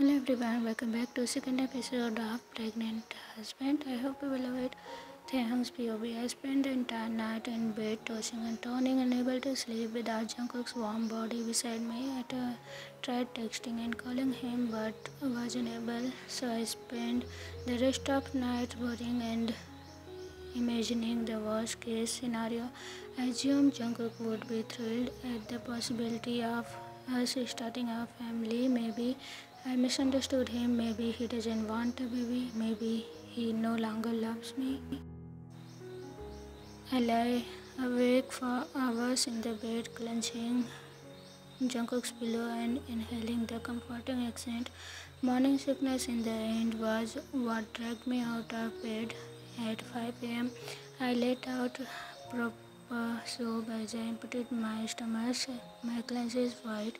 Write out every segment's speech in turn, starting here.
hello everyone welcome back to second episode of pregnant husband. I hope you will love it thanks pov i spent the entire night in bed tossing and turning unable to sleep without jungkook's warm body beside me. I tried texting and calling him but was unable so i spent the rest of night worrying and imagining the worst case scenario. I assumed jungkook would be thrilled at the possibility of us starting a family maybe I misunderstood him. Maybe he doesn't want a baby. Maybe he no longer loves me. I lay awake for hours in the bed, clenching Jungkook's pillow and inhaling the comforting accent. Morning sickness in the end was what dragged me out of bed at 5 p.m. I let out uh, so as I inputted my stomach, my glasses white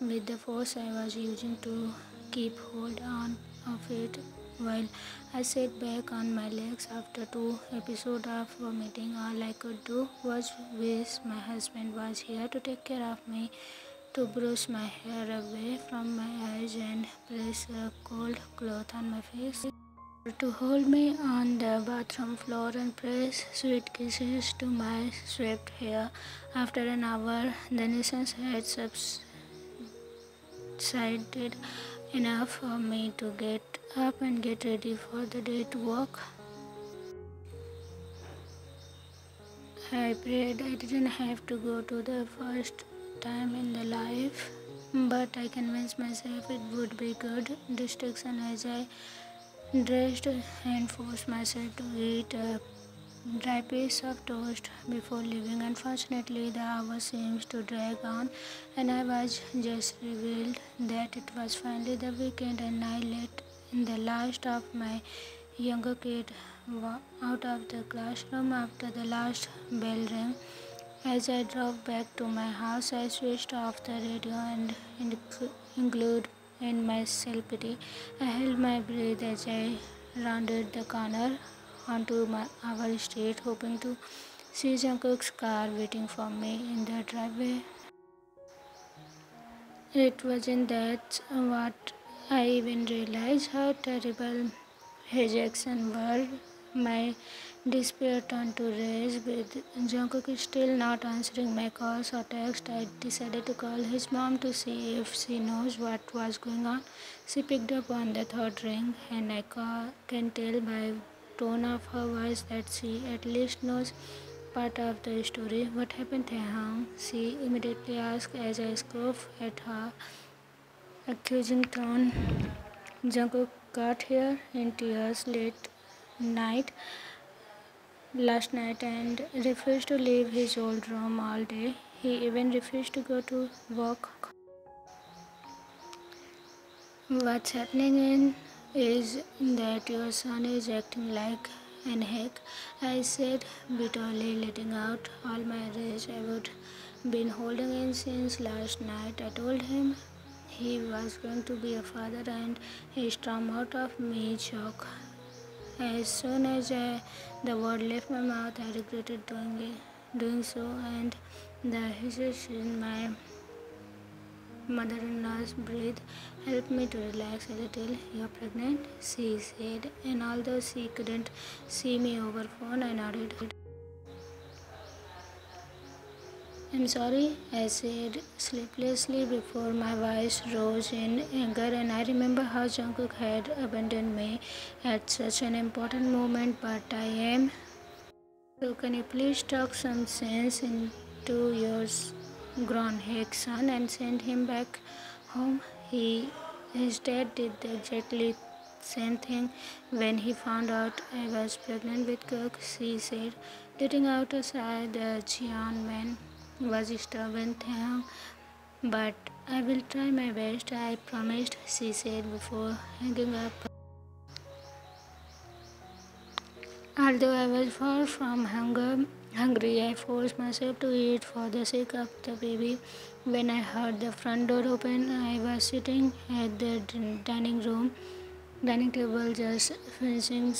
with the force I was using to keep hold on of it while I sat back on my legs after two episodes of vomiting. All I could do was wish my husband was here to take care of me, to brush my hair away from my eyes and place a cold cloth on my face to hold me on the bathroom floor and press sweet kisses to my swept hair. After an hour, the nuisance had subsided enough for me to get up and get ready for the day to work. I prayed I didn't have to go to the first time in the life, but I convinced myself it would be good distraction as I dressed and forced myself to eat a dry piece of toast before leaving. Unfortunately, the hour seems to drag on, and I was just revealed that it was finally the weekend, and I let the last of my younger kid out of the classroom after the last bell rang. As I drove back to my house, I switched off the radio and included in my celebrity. I held my breath as I rounded the corner onto my, our street, hoping to see Jungkook's car waiting for me in the driveway. It wasn't that what I even realized how terrible his actions were. My Display turned to rage with Jungkook still not answering my calls or texts. I decided to call his mom to see if she knows what was going on. She picked up on the third ring and I can tell by tone of her voice that she at least knows part of the story. What happened, Taehyung? She immediately asked as I scoff at her accusing tone. Jungkook got here in tears late night last night and refused to leave his old room all day. He even refused to go to work. What's happening in is that your son is acting like an hack, I said, bitterly letting out all my rage I would been holding in since last night. I told him he was going to be a father and he stormed out of me shock as soon as uh, the word left my mouth, I regretted doing it, doing so, and the hiss in my mother-in-law's breath helped me to relax a little. You're pregnant, she said, and although she couldn't see me over phone, I nodded. I'm sorry, I said sleeplessly before my voice rose in anger, and I remember how Jungkook had abandoned me at such an important moment. But I am. So, can you please talk some sense into your grown heck son and send him back home? He, his dad did the exactly same thing when he found out I was pregnant with Kirk, she said, letting out a sigh the Jian man was disturbing him, but I will try my best, I promised, she said before hanging up. Although I was far from hunger, hungry, I forced myself to eat for the sake of the baby. When I heard the front door open, I was sitting at the dining room dining table just finishing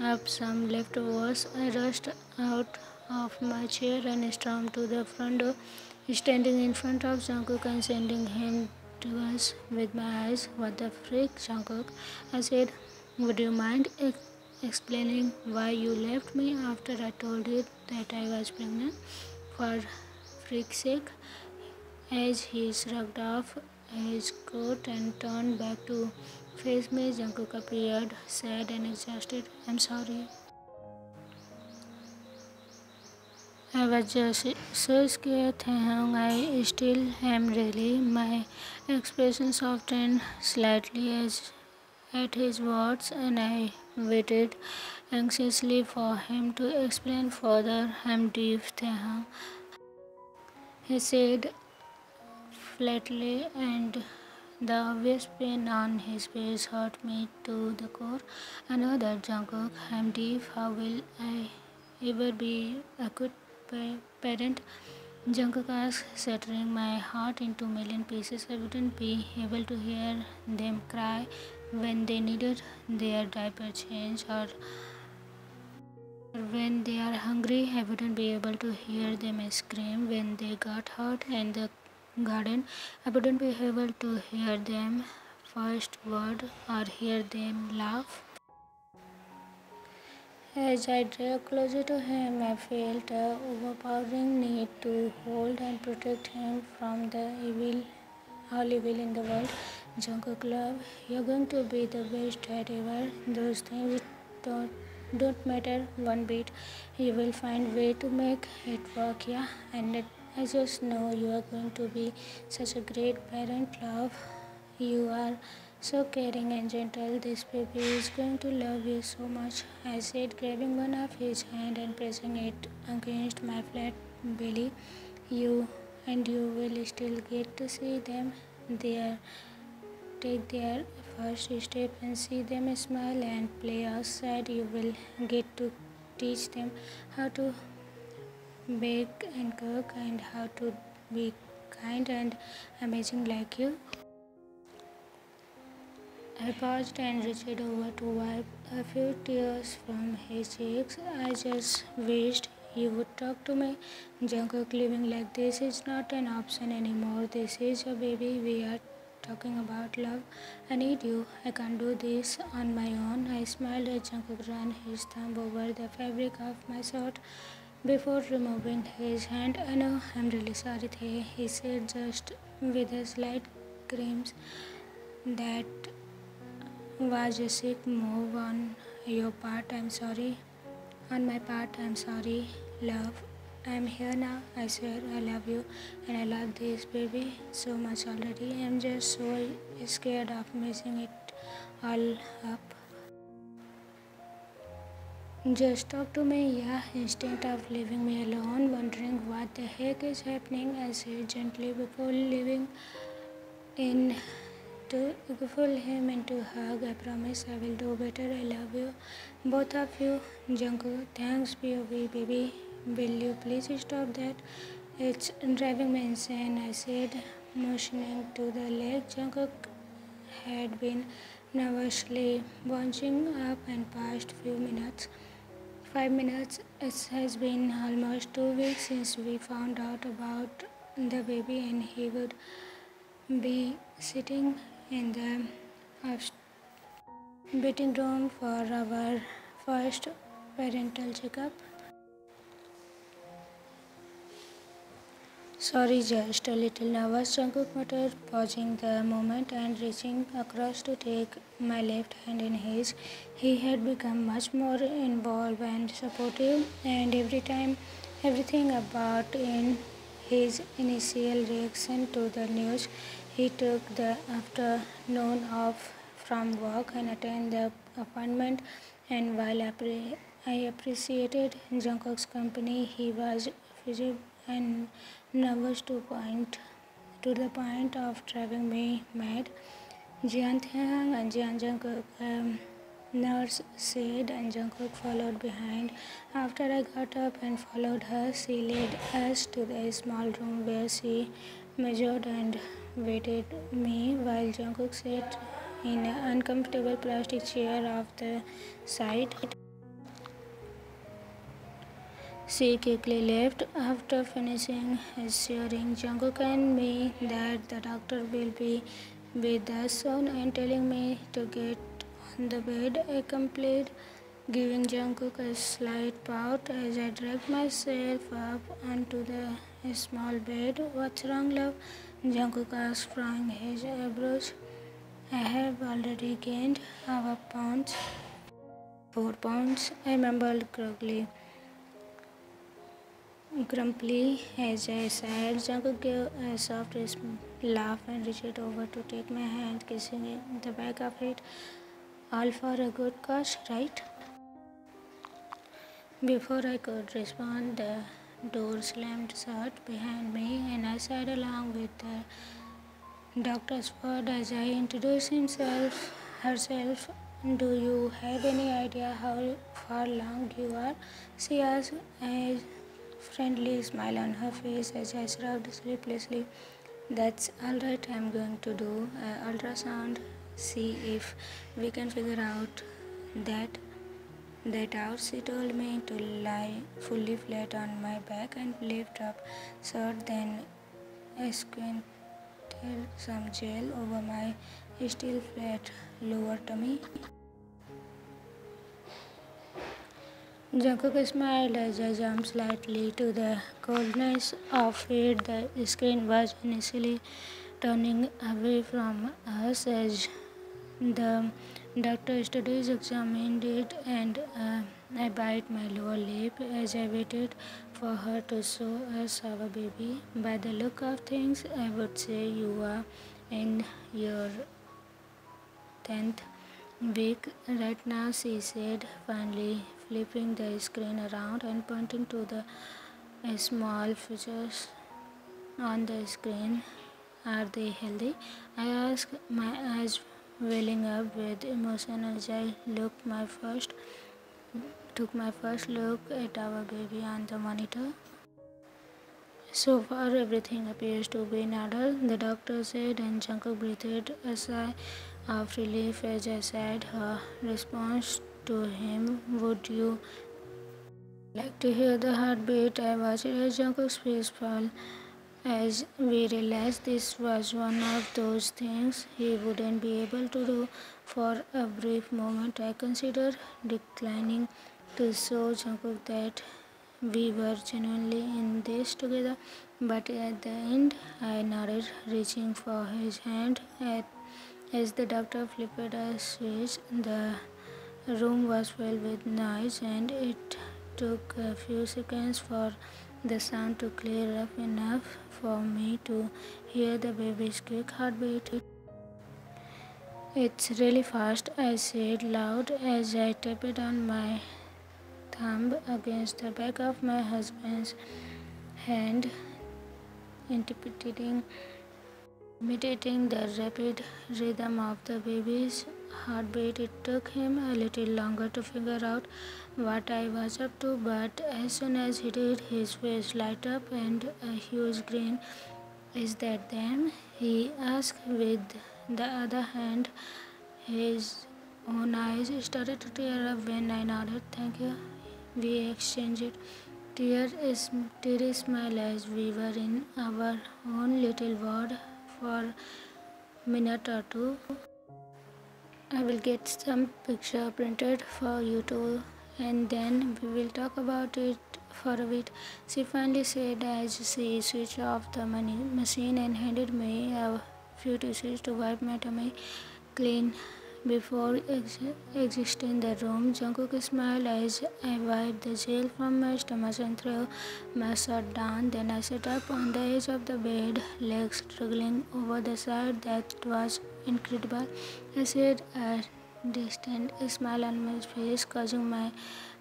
up some leftovers. I rushed out of my chair and stormed to the front door. Standing in front of Jungkook and sending him to us with my eyes. What the freak, Jungkook? I said, would you mind ex explaining why you left me after I told you that I was pregnant? For freak's sake, as he shrugged off his coat and turned back to face me, Jungkook appeared sad and exhausted. I'm sorry. I was just so scared, and I still am really. My expression softened slightly as at his words, and I waited anxiously for him to explain further. I'm deep. He said flatly, and the obvious pain on his face hurt me to the core. I know that Jungkook, I'm deep. How will I ever be a good parent? Jungkook asked, shattering my heart into million pieces. I wouldn't be able to hear them cry when they needed their diaper change or when they are hungry. I wouldn't be able to hear them scream when they got hurt in the garden. I wouldn't be able to hear them first word or hear them laugh. As I drew closer to him, I felt a overpowering need to hold and protect him from the evil, all evil in the world. Jungkook love, you're going to be the best dad ever. Those things don't don't matter one bit. You will find way to make it work, yeah. And I just know you are going to be such a great parent. Love, you are so caring and gentle. This baby is going to love you so much. I said, grabbing one of his hand and pressing it against my flat belly. You and you will still get to see them there. Take their first step and see them smile and play outside. You will get to teach them how to bake and cook and how to be kind and amazing like you. I paused and reached over to wipe a few tears from his cheeks. I just wished he would talk to me. Jungkook living like this is not an option anymore. This is a baby. We are talking about love. I need you. I can't do this on my own. I smiled as Jungkook ran his thumb over the fabric of my shirt before removing his hand. I know I'm really sorry, he said just with a slight grimace. That was a sick move on your part. I'm sorry. On my part, I'm sorry. Love, I'm here now. I swear I love you and I love this baby so much already. I'm just so scared of messing it all up. Just talk to me, yeah, instead of leaving me alone, wondering what the heck is happening. I said gently before leaving in to pull him into hug. I promise I will do better. I love you, both of you. Jungkook, thanks, POV, baby. Will you please stop that? It's driving me insane. I said, motioning to the leg. Jungkook had been nervously bunching up and past few minutes. Five minutes. It has been almost two weeks since we found out about the baby, and he would be sitting in the waiting room for our first parental checkup. Sorry, just a little nervous, Jungkook muttered, pausing the moment and reaching across to take my left hand in his. He had become much more involved and supportive, and every time, everything about in his initial reaction to the news, he took the afternoon off from work and attended the appointment. And while I appreciated Jungkook's company, he was fidgety and nervous to point to the point of driving me mad. Jeon Taehyung and Jeon Jungkook, um, nurse said, and Jungkook followed behind. After I got up and followed her, she led us to the small room where she measured and weighted me while Jungkook sat in an uncomfortable plastic chair off the side. She quickly left after finishing assuring Jungkook and me that the doctor will be with us soon and telling me to get on the bed. I complied, giving Jungkook a slight pout as I dragged myself up onto the small bed. What's wrong, love? Jungkook asked from his eyebrows. I have already gained half a pound. Four pounds, I mumbled crookily. Grumpily, as I sighed, Jungkook gave a soft laugh and reached over to take my hand, kissing the back of it. All for a good cause, right? Before I could respond, door slammed shut behind me, and I sat along with the doctor's word as I introduced himself, herself. Do you have any idea how far along you are? She asked. a friendly smile on her face as I shrugged sleeplessly. That's alright, I'm going to do an ultrasound, see if we can figure out that that out. She told me to lie fully flat on my back and lift up shirt, then squinted some gel over my still flat lower tummy. Jungkook smiled as I jumped slightly to the coldness of it. The screen was initially turning away from us as the doctor studies examined it and uh, I bit my lower lip as I waited for her to show us our baby. By the look of things, I would say you are in your tenth week right now, she said, finally flipping the screen around and pointing to the uh, small features on the screen. Are they healthy? I asked, my eyes welling up with emotion as I looked my first took my first look at our baby on the monitor. So far, everything appears to be in order, the doctor said, and Jungkook breathed a sigh of relief as I said her response to him. Would you like to hear the heartbeat? I watched as Jungkook's face fall as we realized this was one of those things he wouldn't be able to do. For a brief moment, I considered declining to show Jungkook that we were genuinely in this together. But at the end, I nodded, reaching for his hand at, as the doctor flipped a switch. The room was filled with noise, and it took a few seconds for the sound to clear up enough for me to hear the baby's quick heartbeat. It's really fast, I said loud as I tapped on my thumb against the back of my husband's hand, interpreting, imitating the rapid rhythm of the baby's heartbeat. It took him a little longer to figure out what I was up to, but as soon as he did, his face light up and a huge grin. Is that them? He asked with the other hand. His own eyes started to tear up when I nodded. Thank you. We exchanged tears, teary smile as we were in our own little world for a minute or two. I will get some picture printed for you too and then we will talk about it for a bit. She finally said as she switched off the money machine and handed me a few tissues to wipe my tummy clean. Before ex- exiting the room, Jungkook smiled as I wiped the gel from my stomach and threw my shirt down. Then I sat up on the edge of the bed, legs struggling over the side. That was incredible. I said a distant smile on my face, causing my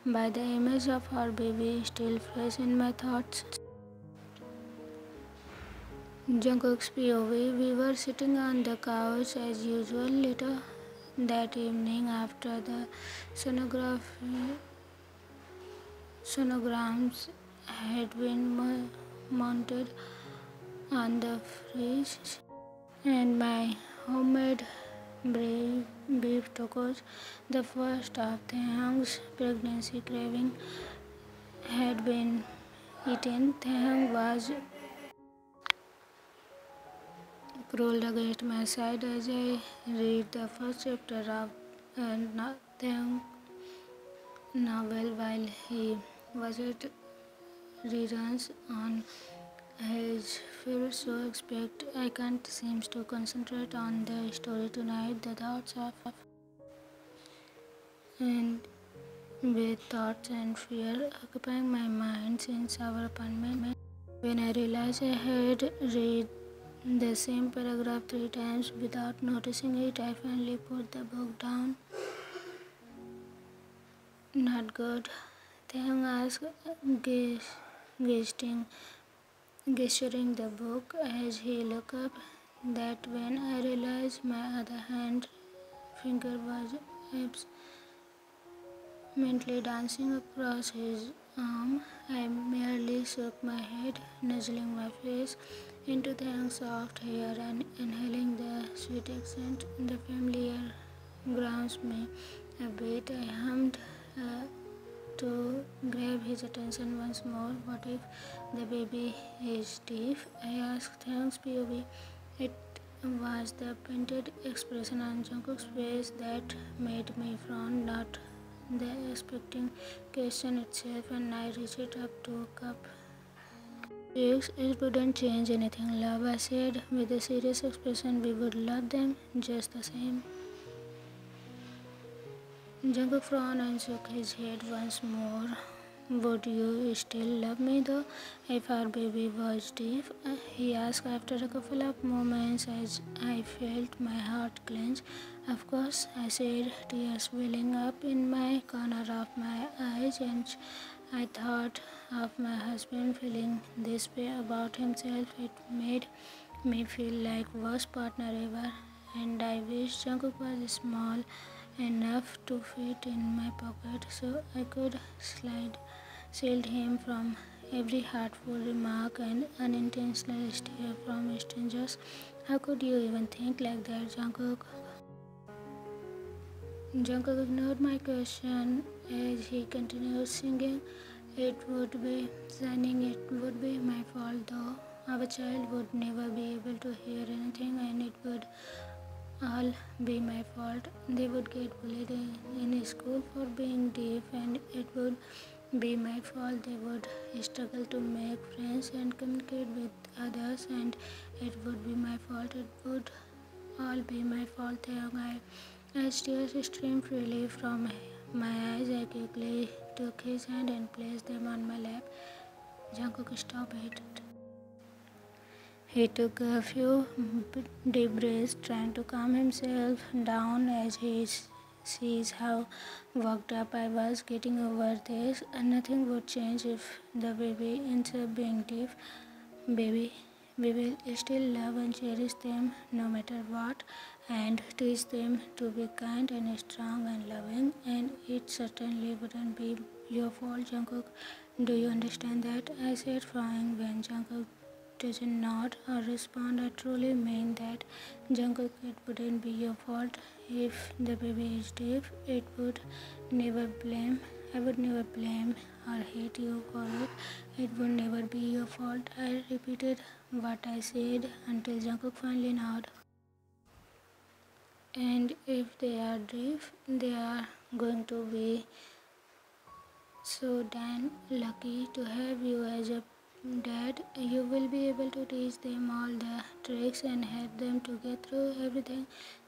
by the image of our baby still fresh in my thoughts. Jungkook's POV. We were sitting on the couch as usual. Later that evening, after the sonography, sonograms had been mounted on the fridge, and my homemade beef tacos, the first of the Hang's pregnancy craving, had been eaten, Taehyung was rolled against my side as I read the first chapter of uh, Taehyung novel while he was at reruns on his favorite show. Expect I can't seem to concentrate on the story tonight. The thoughts of and with thoughts and fear occupying my mind since our appointment. When I realized I had read the same paragraph three times without noticing it, I finally put the book down. Not good. Taehyung asked, gesturing, gesturing the book as he looked up. That when I realized my other hand finger was absently dancing across his arm, I merely shook my head, nuzzling my face into Taehyung's soft hair and inhaling the sweet accent. The familiar grounds me a bit. I hummed uh, to grab his attention once more. What if the baby is deaf? I asked thanks, POV. It was the painted expression on Jungkook's face that made me frown, not the expecting question itself, and I reached it up to a cup. It wouldn't change anything, love, I said with a serious expression. We would love them just the same. Jungkook frowned and shook his head once more. Would you still love me though if our baby was deaf? He asked after a couple of moments as I felt my heart clench. Of course, I said, tears welling up in my corner of my eyes, and I thought of my husband feeling this way about himself. It made me feel like worst partner ever, and I wish Jungkook was small enough to fit in my pocket so I could slide shield him from every hurtful remark and unintentional stare from strangers. How could you even think like that, Jungkook? Jungkook ignored my question as he continued singing. It would be signing, it would be my fault though. Our child would never be able to hear anything and it would all be my fault. They would get bullied in school for being deaf, and it would be my fault. They would struggle to make friends and communicate with others, and it would be my fault. It would all be my fault. I, as tears streamed freely from my eyes, I quickly took his hand and placed them on my lap. Jungkook, stop it. He took a few deep breaths, trying to calm himself down as he sees how worked up I was getting over this. And nothing would change if the baby ends up being deaf. Baby, we will still love and cherish them no matter what, and teach them to be kind and strong and loving. And it certainly wouldn't be your fault, Jungkook. Do you understand that? I said, crying when Jungkook does not nod or respond, I truly mean that Jungkook, it wouldn't be your fault if the baby is deaf. It would never blame. I would never blame or hate you for it. It would never be your fault. I repeated what I said until Jungkook finally nodded. And if they are deaf, they are going to be so damn lucky to have you as a Dad, you will be able to teach them all the tricks and help them to get through everything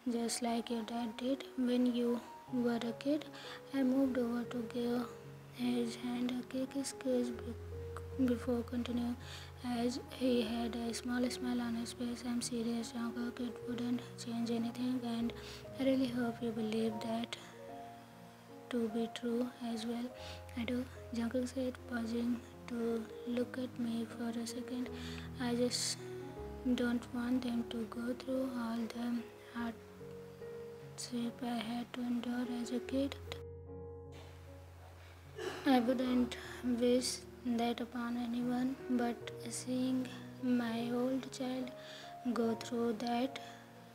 just like your dad did when you were a kid. I moved over to give his hand a quick kiss before continuing as he had a small smile on his face. I'm serious, Jungkook. It wouldn't change anything, and I really hope you believe that to be true as well. I do. Jungkook said, pausing to look at me for a second. I just don't want them to go through all the hardship I had to endure as a kid. I wouldn't wish that upon anyone, but seeing my old child go through that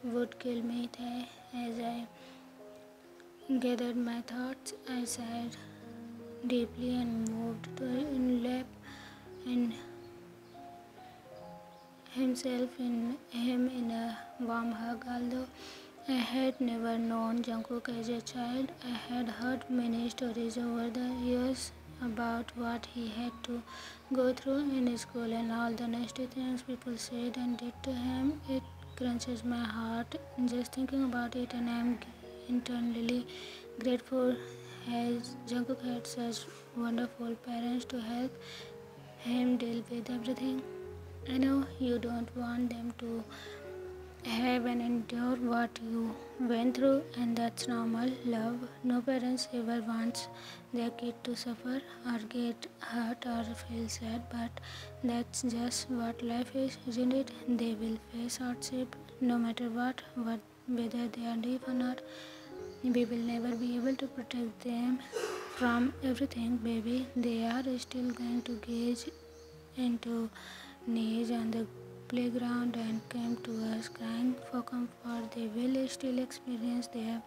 would kill me there. as I gathered my thoughts. I sighed deeply and moved to envelop in himself in him in a warm hug. Although I had never known Jungkook as a child, I had heard many stories over the years about what he had to go through in school and all the nasty things people said and did to him. It crunches my heart just thinking about it, and I'm internally grateful as Jungkook had such wonderful parents to help him deal with everything. I know you don't want them to have and endure what you went through and that's normal love. No parents ever wants their kid to suffer or get hurt or feel sad but that's just what life is isn't it? They will face hardship no matter what what whether they are deep or not. We will never be able to protect them from everything baby. They are still going to gauge into knees on the playground and came to us crying for comfort. They will still experience their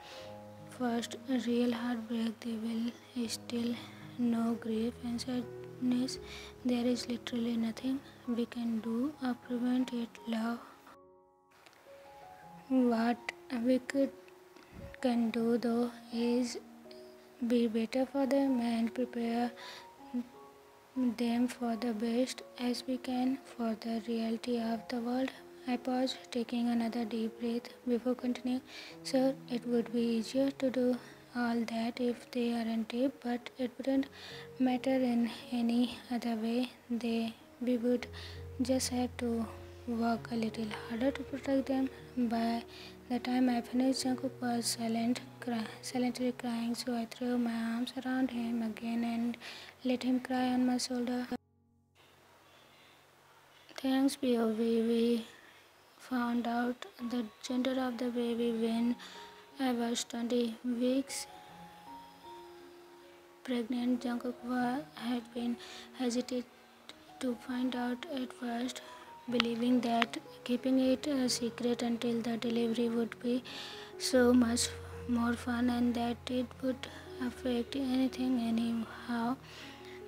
first real heartbreak. They will still know grief and sadness. There is literally nothing we can do or prevent it. Love. What we could can do though is be better for them and prepare them for the best as we can for the reality of the world. I pause, taking another deep breath before continuing. Sir, it would be easier to do all that if they aren't deep, but it wouldn't matter in any other way. They we would just have to work a little harder to protect them. By the time I finished, Jungkook was silent, cry, silently crying, so I threw my arms around him again and let him cry on my shoulder. Thanks, POV. We found out the gender of the baby when I was 20 weeks pregnant. Jungkook had been hesitant to find out at first, believing that keeping it a secret until the delivery would be so much more fun and that it would affect anything anyhow.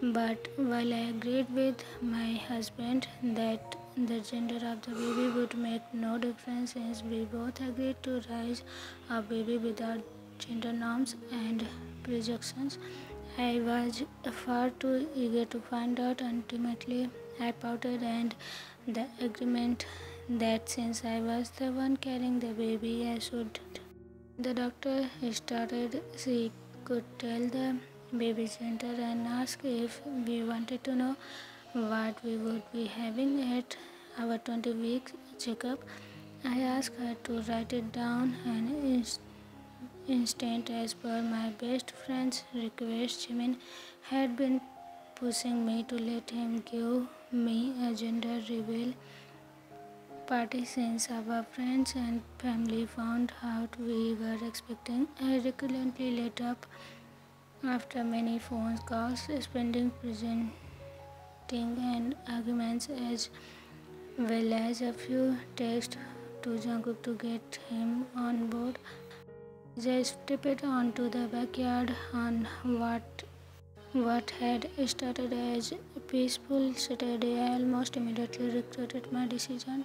But while I agreed with my husband that the gender of the baby would make no difference since we both agreed to raise a baby without gender norms and projections, I was far too eager to find out. Ultimately, I pouted and the agreement that since I was the one carrying the baby, I should. The doctor started. She could tell the baby center and ask if we wanted to know what we would be having at our 20 week checkup. I asked her to write it down and instant as per my best friend's request. Jimin had been pushing me to let him give me a gender reveal party since our friends and family found out we were expecting. I recurrently let up after many phone calls, spending presenting and arguments as well as a few texts to Jungkook to get him on board. They stepped onto the backyard on what what had started as a peaceful Saturday. I almost immediately regretted my decision.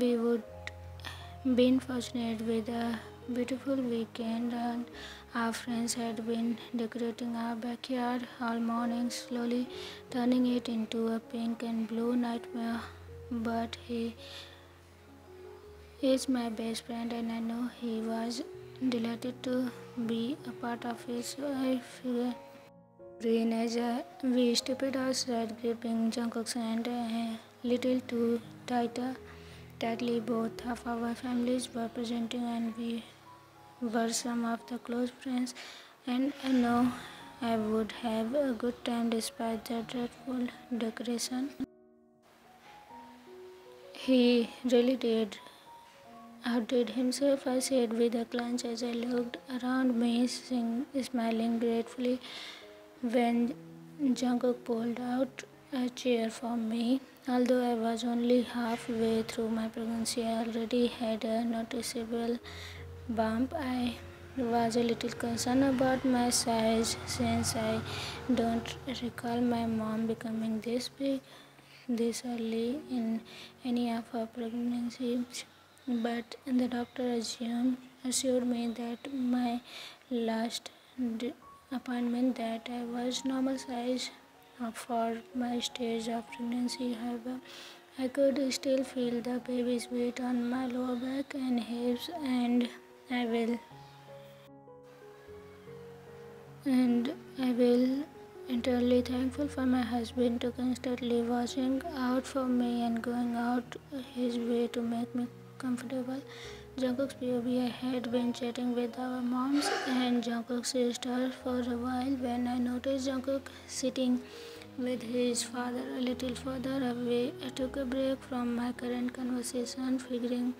We would been fortunate with a beautiful weekend and our friends had been decorating our backyard all morning slowly turning it into a pink and blue nightmare. But he is my best friend and i know he was delighted to be a part of green as a, we stepped outside gripping Jungkook's hand a little too tighter tightly both of our families were presenting and we were some of the close friends, and I know I would have a good time despite the dreadful decoration. He really did outdid himself, I said with a glance as I looked around me, sing, smiling gratefully when Jungkook pulled out a chair for me. Although I was only halfway through my pregnancy, I already had a noticeable bump. I was a little concerned about my size since I don't recall my mom becoming this big this early in any of her pregnancies. But the doctor assumed, assured me that my last appointment that I was normal size Uh, for my stage of pregnancy. However, I could still feel the baby's weight on my lower back and hips, and I will and I will entirely thankful for my husband to constantly watching out for me and going out his way to make me comfortable. Jungkook's POV I had been chatting with our moms and Jungkook's sister for a while when I noticed Jungkook sitting with his father a little further away. I took a break from my current conversation, figuring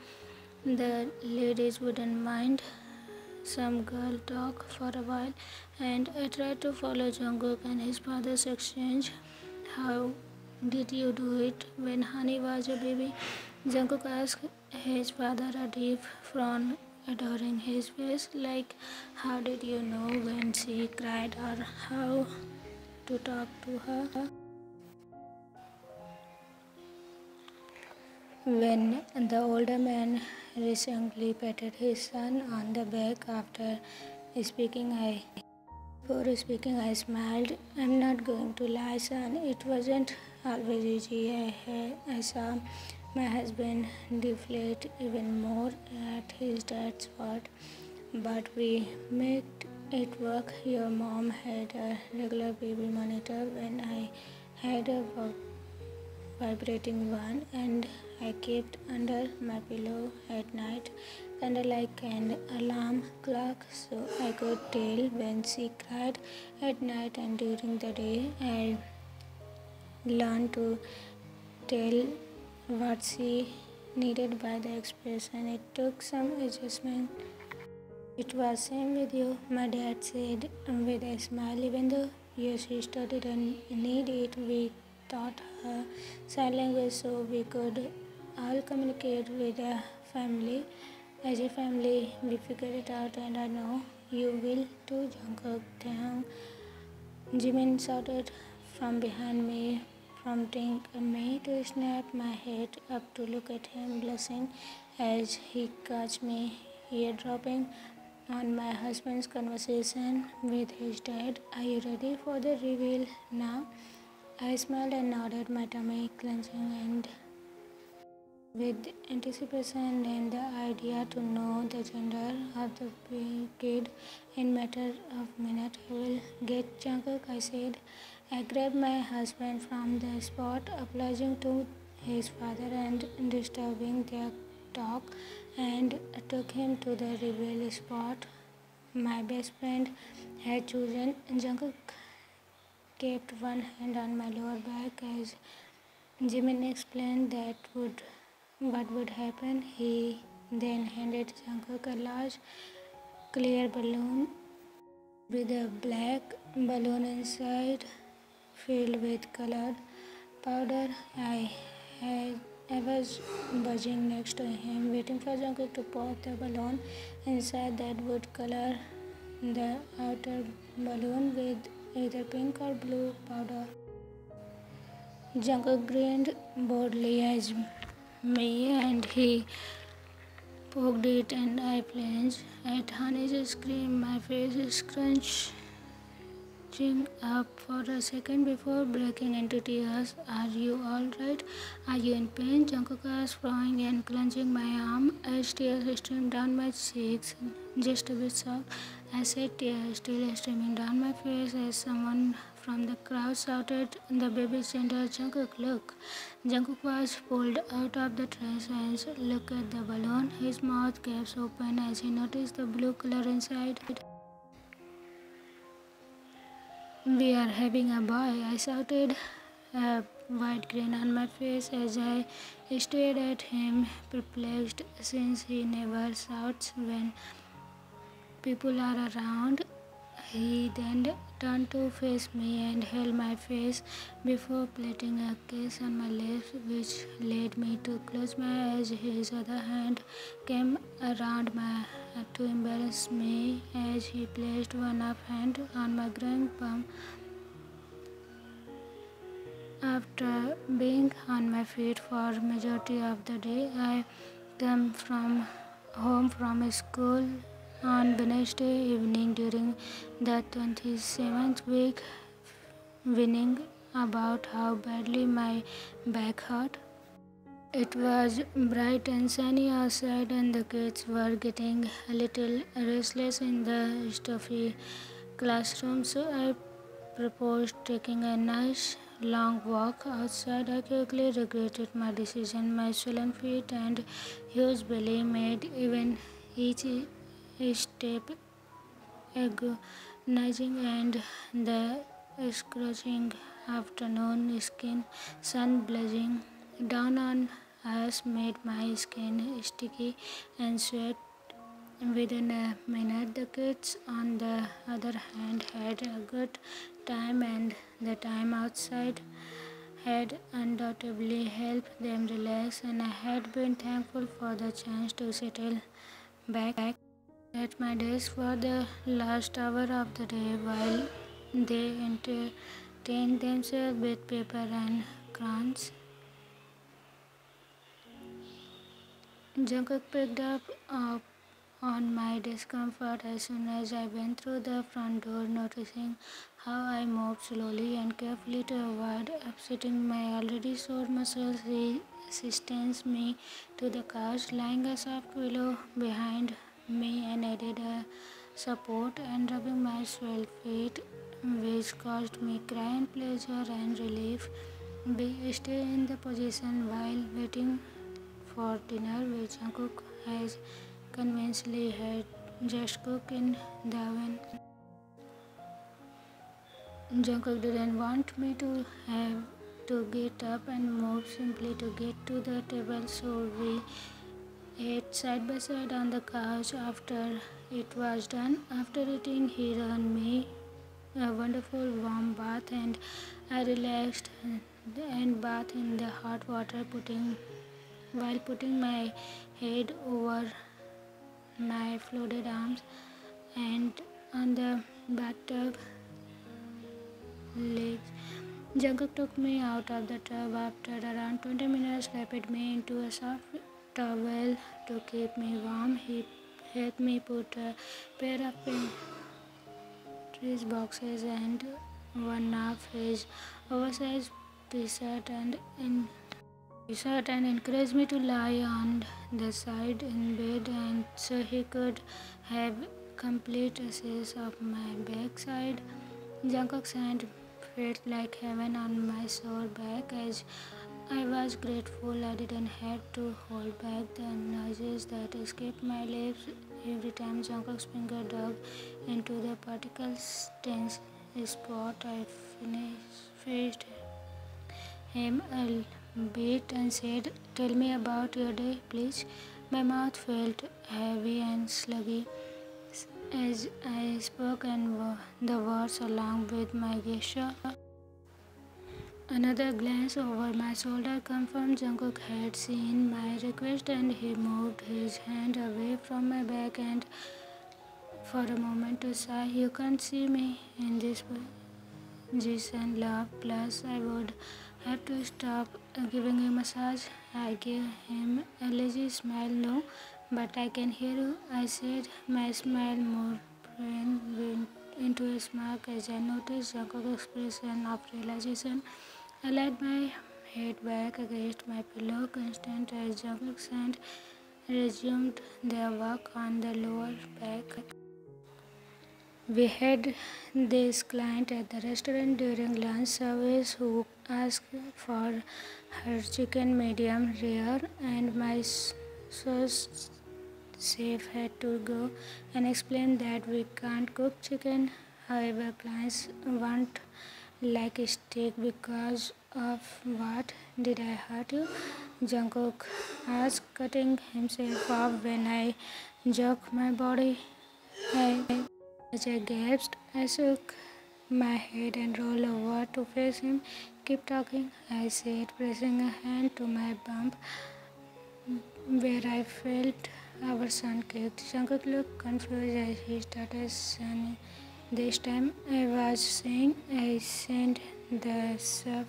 the ladies wouldn't mind some girl talk for a while, and I tried to follow Jungkook and his father's exchange. How did you do it when Honey was a baby? Jungkook asked his father a deep frown adoring his face, like how did you know when she cried or how to talk to her. When the older man recently patted his son on the back after speaking, I before speaking I smiled. I'm not going to lie, son. It wasn't always easy. I, I saw my husband deflate even more at his dad's spot, but we made it work. Your mom had a regular baby monitor when I had a vibrating one, and I kept under my pillow at night, kinda like an alarm clock, so I could tell when she cried at night and during the day. I learned to tell what she needed by the expression. It took some adjustment. It was same with you, my dad said with a smile. Even though your sister didn't need it, we taught her sign language so we could all communicate with the family. As a family, we figured it out, and I know you will too. Jungkook Taehyung. Jimin shouted from behind me, prompting me to snap my head up to look at him, blushing as he caught me eardropping on my husband's conversation with his dad. Are you ready for the reveal now? I smiled and nodded, my tummy clenching and with anticipation and the idea to know the gender of the kid in matter of minutes. I will get Jungkook, I said. I grabbed my husband from the spot, apologizing to his father and disturbing their talk, and took him to the reveal spot. My best friend had chosen Jungkook kept one hand on my lower back as Jimin explained that would what would happen. He then handed Jungkook a large clear balloon with a black balloon inside filled with colored powder. I had I was buzzing next to him, waiting for Jungkook to pop the balloon inside that would color the outer balloon with either pink or blue powder. Jungkook grinned boldly as me and he poked it and I plunged at Honey's scream. My face scrunched up for a second before breaking into tears. Are you alright? Are you in pain? Jungkook asked, frowning and clenching my arm as tears streamed down my cheeks. Just a bit soft. I said tears still streaming down my face as someone from the crowd shouted the baby's gender Jungkook look. Jungkook was pulled out of the trash and looked at the balloon. His mouth gaps open as he noticed the blue color inside. We are having a boy, I shouted, a wide grin on my face as I stared at him, perplexed since he never shouts when people are around. He then turned to face me and held my face before placing a kiss on my lips, which led me to close my eyes. His other hand came around my to embrace me as he placed one of hand on my growing bum. After being on my feet for majority of the day, I came from home from school on Wednesday evening during the 27th week, whining about how badly my back hurt. It was bright and sunny outside, and the kids were getting a little restless in the stuffy classroom, so I proposed taking a nice long walk outside. I quickly regretted my decision. My swollen feet and huge belly made even each step agonizing and the scorching afternoon skin sun blazing down on us made my skin sticky and sweat within a minute. The kids, on the other hand, had a good time, and the time outside had undoubtedly helped them relax, and I had been thankful for the chance to settle back at my desk for the last hour of the day while they entertained themselves with paper and crayons. Jungkook picked up, on my discomfort as soon as I went through the front door, noticing how I moved slowly and carefully to avoid upsetting my already sore muscles. He assisted me to the couch, lying a soft pillow behind me and added a support and rubbing my swelled feet, which caused me crying pleasure and relief. We stay in the position while waiting for dinner, which Jungkook has conveniently had just cooked in the oven. Jungkook didn't want me to have to get up and move simply to get to the table, so we ate side by side on the couch after it was done. After eating, he ran me a wonderful warm bath, and I relaxed and bathed in the hot water, putting while putting my head over my floated arms and on the bathtub legs. Jungkook took me out of the tub after around 20 minutes, wrapped me into a soft towel to keep me warm. He helped me put a pair of pantry boxes and one of his oversized t-shirt and in t-shirt and encouraged me to lie on the side in bed and so he could have complete access of my backside. Jungkook's hand felt like heaven on my sore back as I was grateful I didn't have to hold back the noises that escaped my lips every time Jungkook's finger dug into the particle tense spot. I finished him a bit and said, Tell me about your day, please. My mouth felt heavy and sluggy as I spoke and the words along with my gesture. Another glance over my shoulder confirmed Jungkook had seen my request and he moved his hand away from my back and for a moment to sigh, you can't see me in this position, love. Plus, I would have to stop giving him a massage. I gave him a lazy smile, no, but I can hear you. I said, my smile more went into a smirk as I noticed Jungkook's expression of realization. I laid my head back against my pillow, constant hand resumed their work on the lower back. We had this client at the restaurant during lunch service who asked for her chicken medium rare, and my sauce chef had to go and explain that we can't cook chicken. However, clients want like steak because of what did I hurt you? Jungkook asked, cutting himself off when I jerked my body. I I gasped. I shook my head and rolled over to face him. Keep talking, I said, pressing a hand to my bump where I felt our son kicked. Jungkook looked confused as he started saying, This time I was saying I sent the stuff.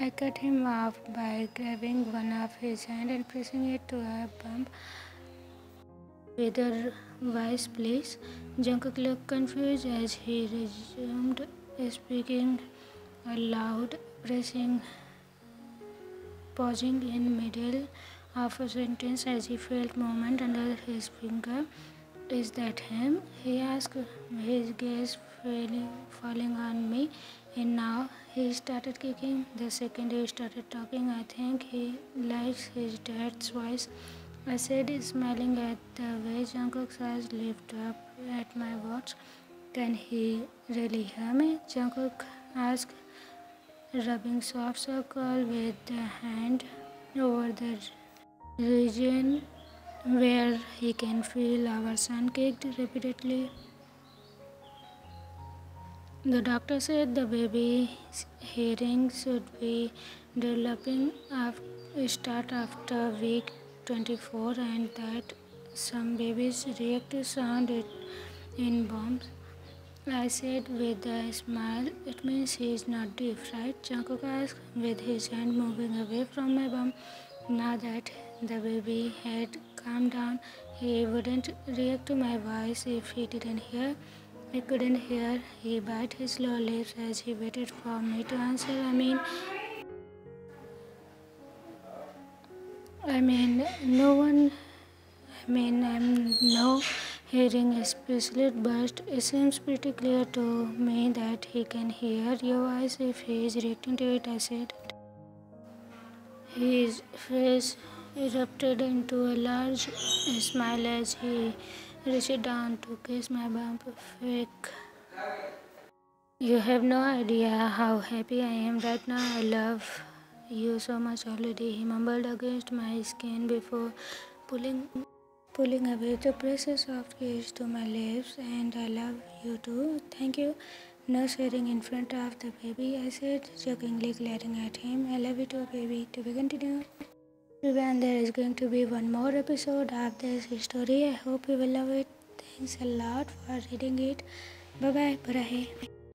I cut him off by grabbing one of his hand and pressing it to a bump. Whether wise, place. Jungkook looked confused as he resumed speaking aloud, pressing, pausing in middle of a sentence as he felt movement under his finger. Is that him? He asked, his gaze falling, falling on me, and now he started kicking. The second he started talking, I think he likes his dad's voice. I said, smiling at the way Jungkook's eyes lift up at my words. Can he really hear me? Jungkook asked, rubbing soft circle with the hand over the region where he can feel our son kicked repeatedly. The doctor said the baby's hearing should be developing after, start after week 24 and that some babies react to sound in bombs. I said with a smile, it means he is not deaf, right? Jungkook asked with his hand moving away from my bum. Now that the baby had calmed down, he wouldn't react to my voice if he didn't hear. I couldn't hear. He bit his lower lips as he waited for me to answer. I mean, I mean, no one, I mean, I'm no hearing specialist, but it seems pretty clear to me that he can hear your voice if he is reacting to it, I said. His face erupted into a large smile as he reached down to kiss my bump. Fake. You have no idea how happy I am right now. I love you so much already, he mumbled against my skin before pulling pulling away to press a soft kiss to my lips and I love you too. Thank you. No swearing in front of the baby, I said, jokingly glaring at him. I love you too, baby. To be continued. And there is going to be one more episode of this story. I hope you will love it. Thanks a lot for reading it. Bye bye. Bye.